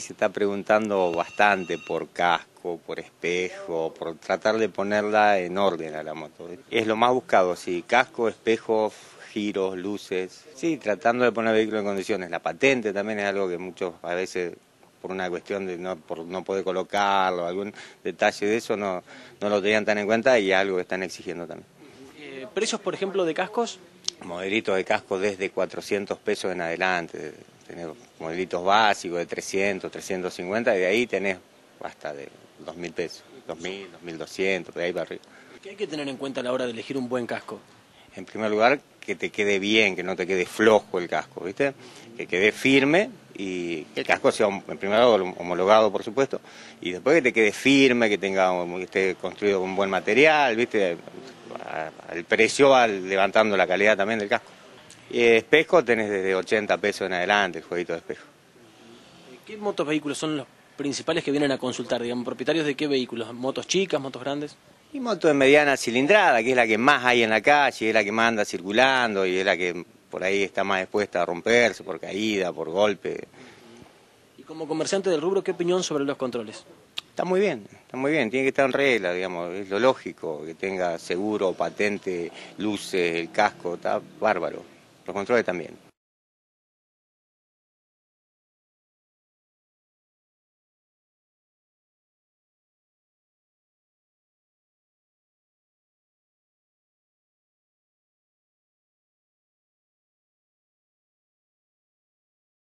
Se está preguntando bastante por casco, por espejo, por tratar de ponerla en orden a la moto. Es lo más buscado, sí, casco, espejo, giros, luces. Sí, tratando de poner vehículo en condiciones. La patente también es algo que muchos a veces por una cuestión de no, por no poder colocarlo, algún detalle de eso, no, no lo tenían tan en cuenta y es algo que están exigiendo también. Eh, ¿Precios, por ejemplo, de cascos? Modelitos de casco desde 400 pesos en adelante tenés modelitos básicos de 300, 350, y de ahí tenés hasta de 2.000 pesos, 2.000, 2.200, de ahí para arriba. ¿Qué hay que tener en cuenta a la hora de elegir un buen casco? En primer lugar, que te quede bien, que no te quede flojo el casco, ¿viste? Que quede firme y que el casco sea, en primer lugar, homologado, por supuesto, y después que te quede firme, que tenga, que esté construido con buen material, ¿viste? El precio va levantando la calidad también del casco. Y espejo tenés desde 80 pesos en adelante el jueguito de espejo. ¿Qué motos vehículos son los principales que vienen a consultar? Digamos, ¿Propietarios de qué vehículos? ¿Motos chicas, motos grandes? Y motos de mediana cilindrada, que es la que más hay en la calle, es la que más anda circulando y es la que por ahí está más expuesta a romperse por caída, por golpe. Y como comerciante del rubro, ¿qué opinión sobre los controles? Está muy bien, está muy bien, tiene que estar en regla, digamos, es lo lógico, que tenga seguro, patente, luces, el casco, está bárbaro. Los controles también.